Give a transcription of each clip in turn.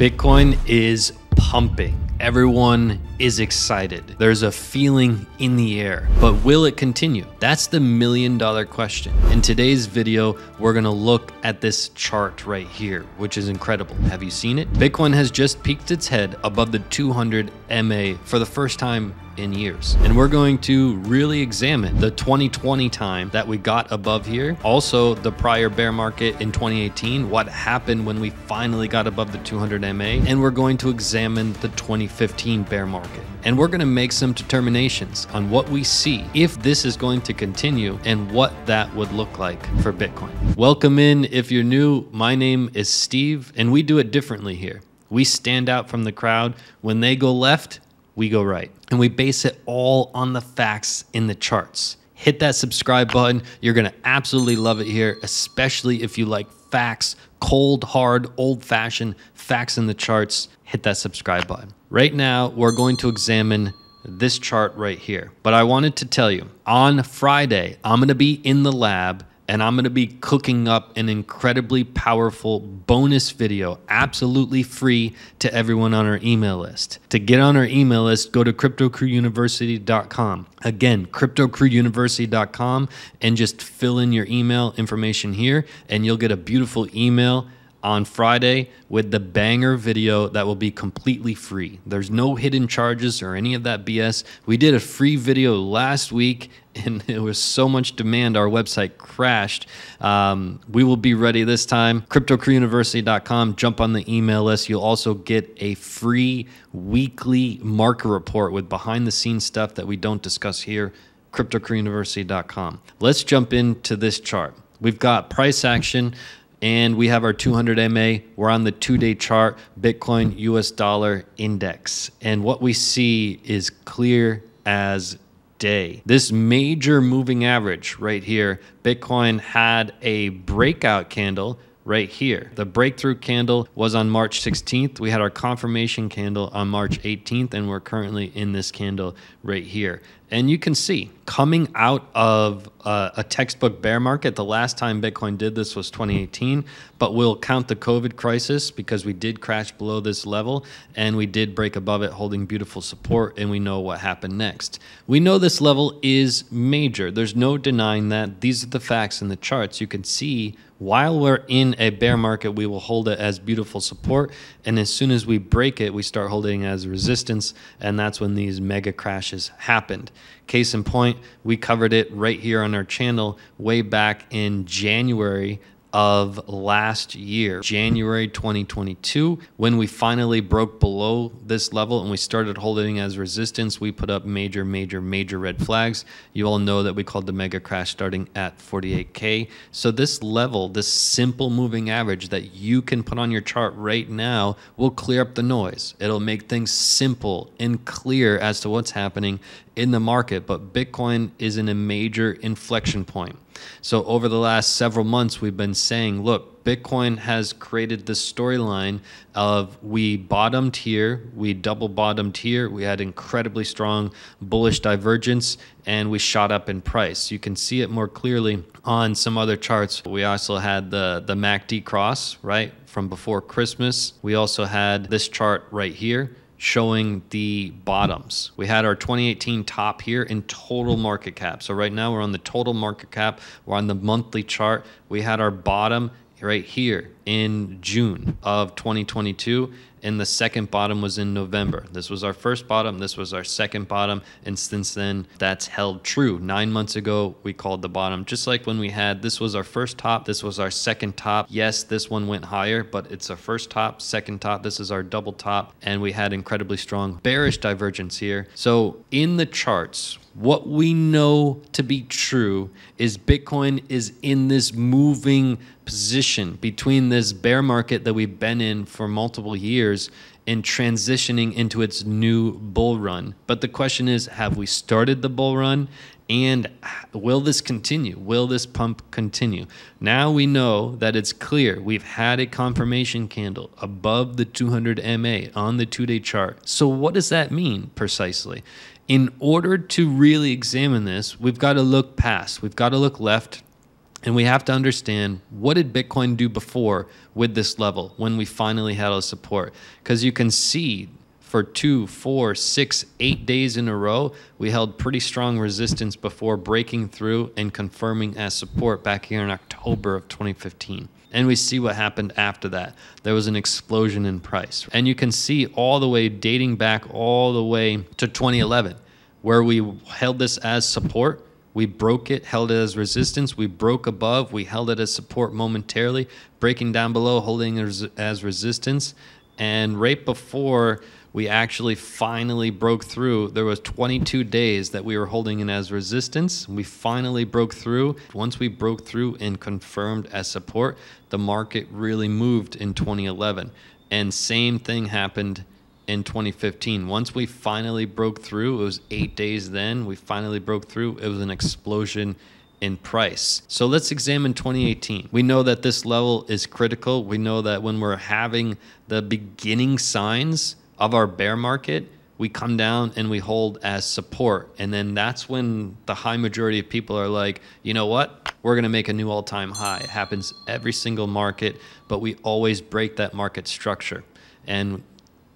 Bitcoin is pumping. Everyone is excited. There's a feeling in the air, but will it continue? That's the million dollar question. In today's video, we're gonna look at this chart right here, which is incredible. Have you seen it? Bitcoin has just peaked its head above the 200 MA for the first time in years. And we're going to really examine the 2020 time that we got above here, also the prior bear market in 2018, what happened when we finally got above the 200 MA, and we're going to examine the 2015 bear market. And we're going to make some determinations on what we see if this is going to continue and what that would look like for Bitcoin. Welcome in if you're new. My name is Steve, and we do it differently here. We stand out from the crowd. When they go left, we go right. And we base it all on the facts in the charts. Hit that subscribe button. You're going to absolutely love it here, especially if you like facts, cold, hard, old fashioned facts in the charts. Hit that subscribe button. Right now, we're going to examine this chart right here. But I wanted to tell you on Friday, I'm going to be in the lab and I'm going to be cooking up an incredibly powerful bonus video, absolutely free to everyone on our email list. To get on our email list, go to cryptocrewuniversity.com. Again, cryptocrewuniversity.com and just fill in your email information here, and you'll get a beautiful email on Friday with the banger video that will be completely free. There's no hidden charges or any of that BS. We did a free video last week and it was so much demand, our website crashed. Um, we will be ready this time. CryptoCrewUniversity.com, jump on the email list. You'll also get a free weekly market report with behind the scenes stuff that we don't discuss here. CryptoCrewUniversity.com. Let's jump into this chart. We've got price action and we have our 200 MA. We're on the two day chart, Bitcoin US dollar index. And what we see is clear as day. This major moving average right here, Bitcoin had a breakout candle right here. The breakthrough candle was on March 16th. We had our confirmation candle on March 18th, and we're currently in this candle right here. And you can see coming out of uh, a textbook bear market, the last time Bitcoin did this was 2018, but we'll count the COVID crisis because we did crash below this level and we did break above it, holding beautiful support, and we know what happened next. We know this level is major. There's no denying that. These are the facts in the charts. You can see while we're in a bear market, we will hold it as beautiful support. And as soon as we break it, we start holding as resistance. And that's when these mega crashes happened. Case in point, we covered it right here on our channel way back in January of last year, January 2022, when we finally broke below this level and we started holding as resistance, we put up major, major, major red flags. You all know that we called the mega crash starting at 48K. So this level, this simple moving average that you can put on your chart right now will clear up the noise. It'll make things simple and clear as to what's happening in the market. But Bitcoin is in a major inflection point. So over the last several months, we've been saying, look, Bitcoin has created this storyline of we bottomed here, we double bottomed here, we had incredibly strong bullish divergence, and we shot up in price. You can see it more clearly on some other charts. We also had the, the MACD cross, right, from before Christmas. We also had this chart right here showing the bottoms. We had our 2018 top here in total market cap. So right now we're on the total market cap. We're on the monthly chart. We had our bottom right here in June of 2022 and the second bottom was in November. This was our first bottom, this was our second bottom, and since then that's held true. 9 months ago we called the bottom just like when we had this was our first top, this was our second top. Yes, this one went higher, but it's a first top, second top, this is our double top and we had incredibly strong bearish divergence here. So in the charts, what we know to be true is Bitcoin is in this moving position between this bear market that we've been in for multiple years and transitioning into its new bull run. But the question is have we started the bull run? And will this continue? Will this pump continue? Now we know that it's clear. We've had a confirmation candle above the 200 MA on the two day chart. So, what does that mean precisely? In order to really examine this, we've got to look past, we've got to look left, And we have to understand what did Bitcoin do before with this level when we finally had a support? Because you can see for two, four, six, eight days in a row, we held pretty strong resistance before breaking through and confirming as support back here in October of 2015. And we see what happened after that. There was an explosion in price. And you can see all the way dating back all the way to 2011, where we held this as support we broke it, held it as resistance. We broke above. We held it as support momentarily, breaking down below, holding it as resistance. And right before we actually finally broke through, there was 22 days that we were holding it as resistance. We finally broke through. Once we broke through and confirmed as support, the market really moved in 2011. And same thing happened in 2015. Once we finally broke through, it was eight days then, we finally broke through, it was an explosion in price. So let's examine 2018. We know that this level is critical. We know that when we're having the beginning signs of our bear market, we come down and we hold as support. And then that's when the high majority of people are like, you know what? We're going to make a new all time high. It happens every single market, but we always break that market structure. And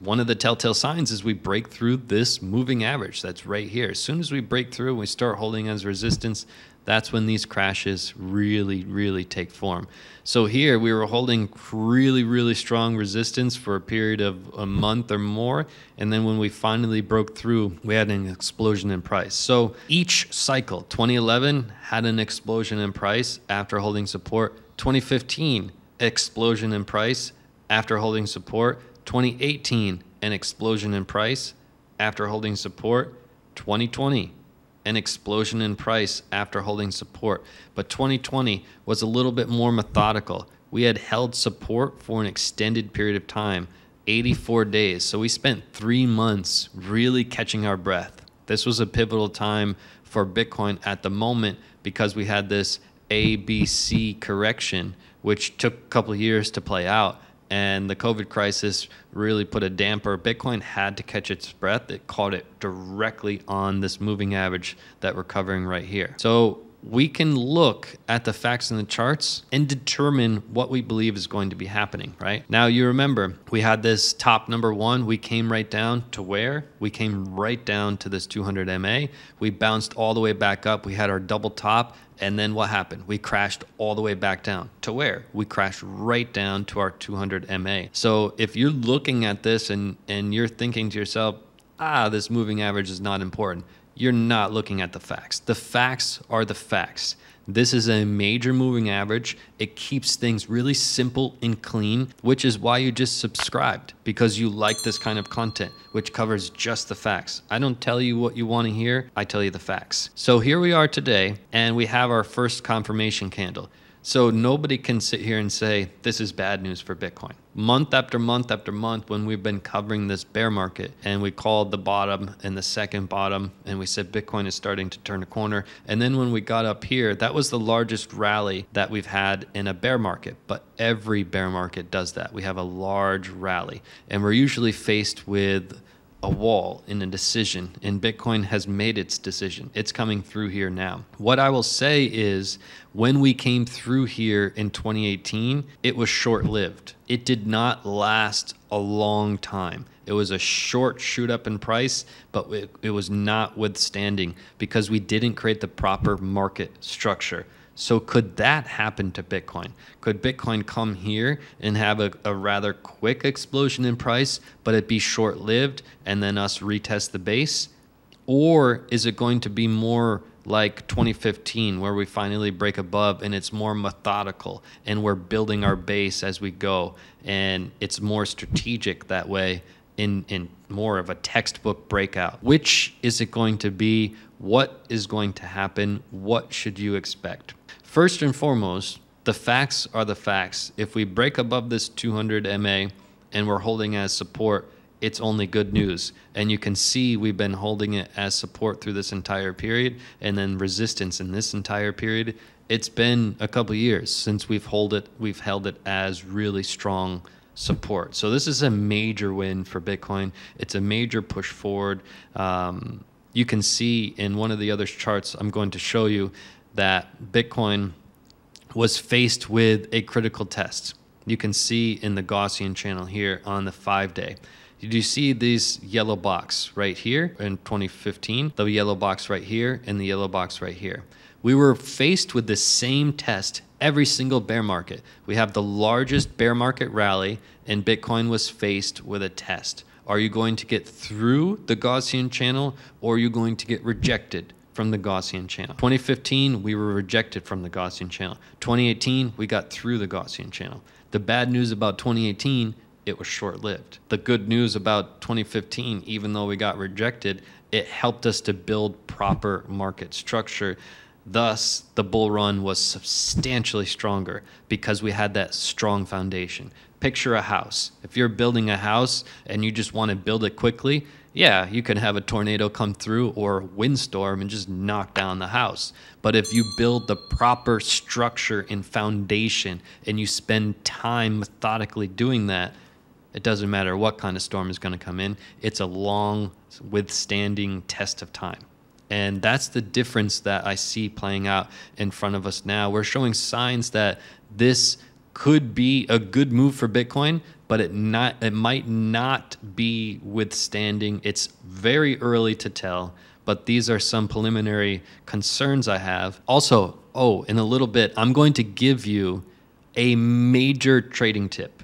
one of the telltale signs is we break through this moving average that's right here. As soon as we break through and we start holding as resistance, that's when these crashes really, really take form. So here we were holding really, really strong resistance for a period of a month or more. And then when we finally broke through, we had an explosion in price. So each cycle, 2011 had an explosion in price after holding support. 2015, explosion in price after holding support. 2018, an explosion in price after holding support. 2020, an explosion in price after holding support. But 2020 was a little bit more methodical. We had held support for an extended period of time, 84 days. So we spent three months really catching our breath. This was a pivotal time for Bitcoin at the moment because we had this ABC correction, which took a couple years to play out and the COVID crisis really put a damper. Bitcoin had to catch its breath. It caught it directly on this moving average that we're covering right here. So we can look at the facts in the charts and determine what we believe is going to be happening, right? Now, you remember we had this top number one. We came right down to where? We came right down to this 200 MA. We bounced all the way back up. We had our double top. And then what happened? We crashed all the way back down to where? We crashed right down to our 200 MA. So if you're looking at this and, and you're thinking to yourself, ah, this moving average is not important you're not looking at the facts. The facts are the facts. This is a major moving average. It keeps things really simple and clean, which is why you just subscribed because you like this kind of content, which covers just the facts. I don't tell you what you want to hear, I tell you the facts. So here we are today, and we have our first confirmation candle. So nobody can sit here and say this is bad news for Bitcoin. Month after month after month, when we've been covering this bear market and we called the bottom and the second bottom, and we said Bitcoin is starting to turn a corner. And then when we got up here, that was the largest rally that we've had in a bear market. But every bear market does that. We have a large rally, and we're usually faced with a wall in a decision, and Bitcoin has made its decision. It's coming through here now. What I will say is when we came through here in 2018, it was short lived. It did not last a long time. It was a short shoot up in price, but it, it was not withstanding because we didn't create the proper market structure. So could that happen to Bitcoin? Could Bitcoin come here and have a, a rather quick explosion in price, but it be short lived and then us retest the base? Or is it going to be more like 2015 where we finally break above and it's more methodical and we're building our base as we go and it's more strategic that way in in more of a textbook breakout which is it going to be what is going to happen what should you expect First and foremost, the facts are the facts. If we break above this 200 MA and we're holding as support, it's only good news. And you can see we've been holding it as support through this entire period and then resistance in this entire period. It's been a couple years since we've hold it we've held it as really strong support. So this is a major win for Bitcoin. It's a major push forward. Um, you can see in one of the other charts I'm going to show you that Bitcoin was faced with a critical test. You can see in the Gaussian channel here on the five day. Did you see these yellow box right here in 2015? The yellow box right here and the yellow box right here. We were faced with the same test every single bear market. We have the largest bear market rally, and Bitcoin was faced with a test. Are you going to get through the Gaussian channel or are you going to get rejected? from the Gaussian channel. 2015, we were rejected from the Gaussian channel. 2018, we got through the Gaussian channel. The bad news about 2018 it was short lived. The good news about 2015, even though we got rejected, it helped us to build proper market structure. Thus, the bull run was substantially stronger because we had that strong foundation. Picture a house. If you're building a house and you just want to build it quickly, yeah, you can have a tornado come through or windstorm and just knock down the house. But if you build the proper structure and foundation and you spend time methodically doing that, it doesn't matter what kind of storm is going to come in. It's a long, withstanding test of time. And that's the difference that I see playing out in front of us now. We're showing signs that this could be a good move for Bitcoin, but it not it might not be withstanding. It's very early to tell, but these are some preliminary concerns I have. Also, oh, in a little bit, I'm going to give you a major trading tip.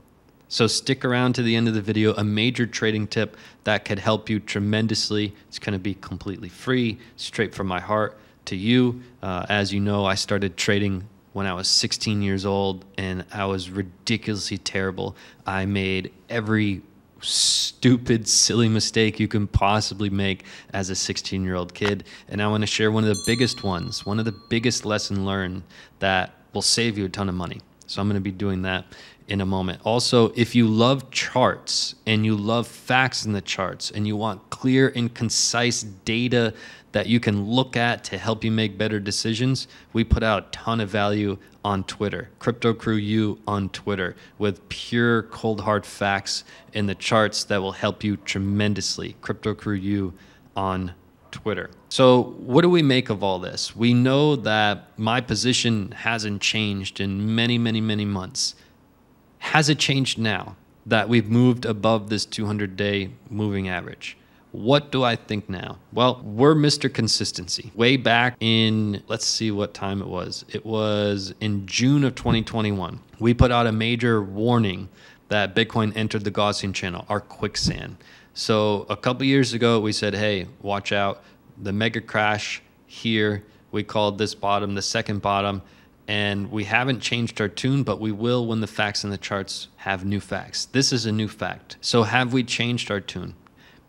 So stick around to the end of the video, a major trading tip that could help you tremendously. It's going to be completely free, straight from my heart to you. Uh, as you know, I started trading when I was 16 years old and I was ridiculously terrible. I made every stupid, silly mistake you can possibly make as a 16 year old kid. And I want to share one of the biggest ones, one of the biggest lesson learned that will save you a ton of money. So I'm going to be doing that in a moment. Also, if you love charts and you love facts in the charts and you want clear and concise data that you can look at to help you make better decisions, we put out a ton of value on Twitter. Crypto Crew U on Twitter with pure cold hard facts in the charts that will help you tremendously. Crypto Crew U on Twitter. So, what do we make of all this? We know that my position hasn't changed in many, many, many months. Has it changed now that we've moved above this 200 day moving average? What do I think now? Well, we're Mr. Consistency. Way back in, let's see what time it was. It was in June of 2021. We put out a major warning that Bitcoin entered the Gaussian channel, our quicksand. So a couple years ago, we said, hey, watch out. The mega crash here, we called this bottom the second bottom and we haven't changed our tune, but we will when the facts in the charts have new facts. This is a new fact. So have we changed our tune?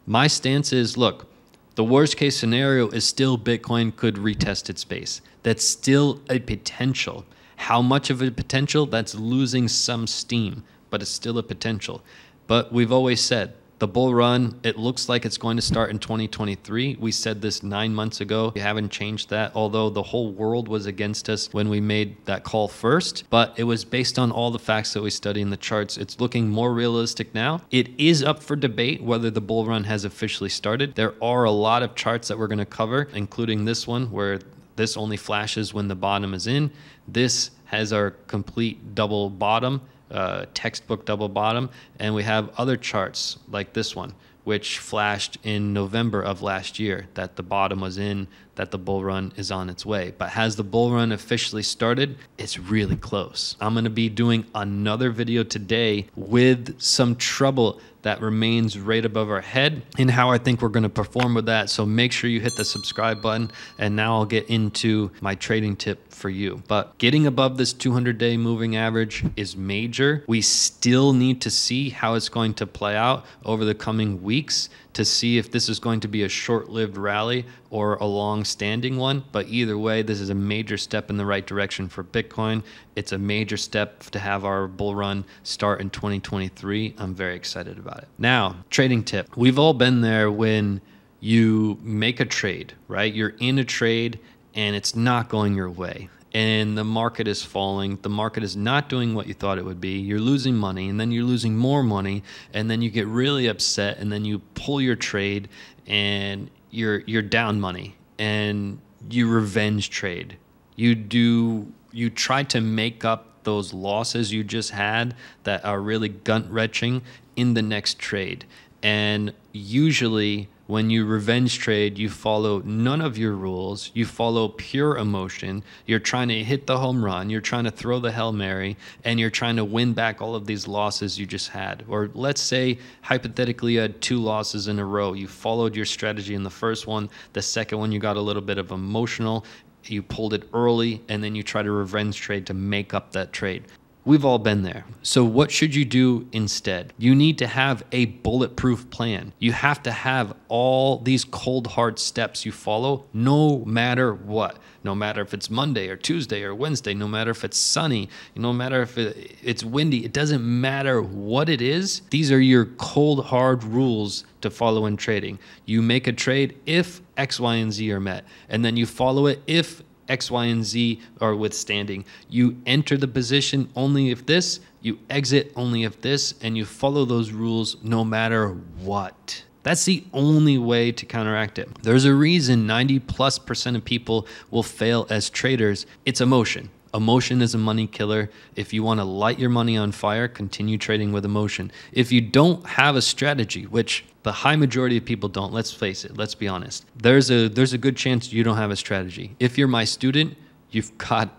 My stance is look, the worst case scenario is still Bitcoin could retest its base. That's still a potential. How much of a potential? That's losing some steam, but it's still a potential. But we've always said the bull run, it looks like it's going to start in 2023. We said this nine months ago. We haven't changed that, although the whole world was against us when we made that call first. But it was based on all the facts that we study in the charts. It's looking more realistic now. It is up for debate whether the bull run has officially started. There are a lot of charts that we're going to cover, including this one where this only flashes when the bottom is in. This has our complete double bottom uh, textbook double bottom. And we have other charts like this one, which flashed in November of last year that the bottom was in, that the bull run is on its way. But has the bull run officially started? It's really close. I'm to be doing another video today with some trouble that remains right above our head and how I think we're going to perform with that. So make sure you hit the subscribe button. And now I'll get into my trading tip for you. But getting above this 200 day moving average is major. We still need to see how it's going to play out over the coming weeks to see if this is going to be a short lived rally or a long standing one. But either way, this is a major step in the right direction for Bitcoin. It's a major step to have our bull run start in 2023. I'm very excited about it. Now, trading tip. We've all been there when you make a trade, right? You're in a trade and it's not going your way and the market is falling. The market is not doing what you thought it would be. You're losing money, and then you're losing more money, and then you get really upset, and then you pull your trade, and you're you're down money, and you revenge trade. You do you try to make up those losses you just had that are really gut wrenching in the next trade. And usually, when you revenge trade, you follow none of your rules. You follow pure emotion. You're trying to hit the home run. You're trying to throw the Hail Mary and you're trying to win back all of these losses you just had. Or let's say, hypothetically, you had two losses in a row. You followed your strategy in the first one. The second one, you got a little bit of emotional. You pulled it early and then you try to revenge trade to make up that trade. We've all been there. So, what should you do instead? You need to have a bulletproof plan. You have to have all these cold, hard steps you follow no matter what. No matter if it's Monday or Tuesday or Wednesday, no matter if it's sunny, no matter if it's windy, it doesn't matter what it is. These are your cold, hard rules to follow in trading. You make a trade if X, Y, and Z are met, and then you follow it if X, Y, and Z are withstanding. You enter the position only if this, you exit only if this, and you follow those rules no matter what. That's the only way to counteract it. There's a reason 90 plus percent of people will fail as traders. It's emotion. Emotion is a money killer. If you want to light your money on fire, continue trading with emotion. If you don't have a strategy, which the high majority of people don't, let's face it, let's be honest. There's a there's a good chance you don't have a strategy. If you're my student, you've got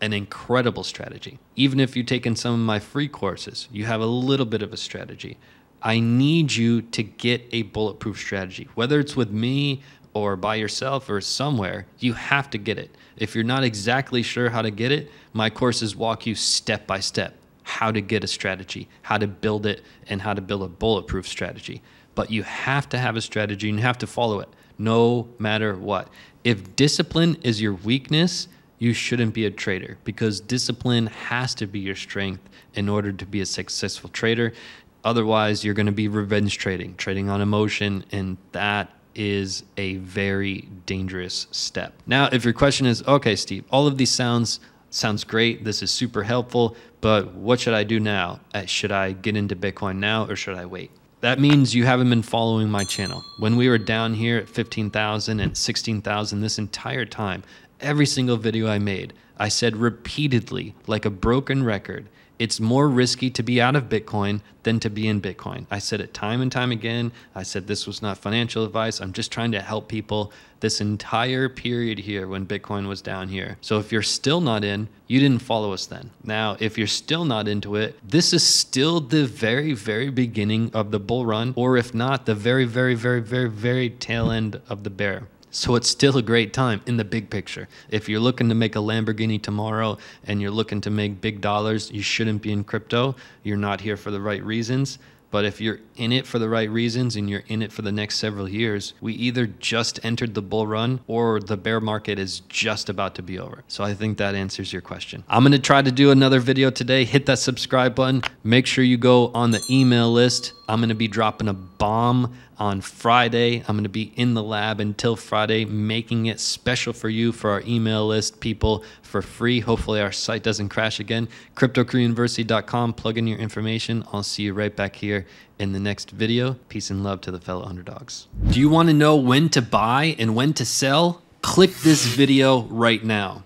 an incredible strategy. Even if you've taken some of my free courses, you have a little bit of a strategy. I need you to get a bulletproof strategy. Whether it's with me, or by yourself or somewhere, you have to get it. If you're not exactly sure how to get it, my courses walk you step by step how to get a strategy, how to build it, and how to build a bulletproof strategy. But you have to have a strategy and you have to follow it no matter what. If discipline is your weakness, you shouldn't be a trader because discipline has to be your strength in order to be a successful trader. Otherwise, you're going to be revenge trading, trading on emotion, and that is a very dangerous step. Now, if your question is, okay, Steve, all of these sounds sounds great. This is super helpful, but what should I do now? Uh, should I get into Bitcoin now or should I wait? That means you haven't been following my channel. When we were down here at 15,000 and 16,000 this entire time, every single video I made, I said repeatedly, like a broken record, it's more risky to be out of Bitcoin than to be in Bitcoin. I said it time and time again. I said this was not financial advice. I'm just trying to help people this entire period here when Bitcoin was down here. So if you're still not in, you didn't follow us then. Now, if you're still not into it, this is still the very, very beginning of the bull run, or if not, the very, very, very, very, very tail end of the bear. So it's still a great time in the big picture. If you're looking to make a Lamborghini tomorrow and you're looking to make big dollars, you shouldn't be in crypto. You're not here for the right reasons. But if you're in it for the right reasons and you're in it for the next several years, we either just entered the bull run or the bear market is just about to be over. So I think that answers your question. I'm going to try to do another video today. Hit that subscribe button. Make sure you go on the email list. I'm going to be dropping a bomb on Friday. I'm going to be in the lab until Friday, making it special for you, for our email list people for free. Hopefully, our site doesn't crash again. CryptoCrewUniversity.com. Plug in your information. I'll see you right back here in the next video. Peace and love to the fellow underdogs. Do you want to know when to buy and when to sell? Click this video right now.